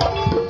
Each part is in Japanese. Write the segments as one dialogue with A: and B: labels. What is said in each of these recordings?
A: Música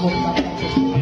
A: 守る方そして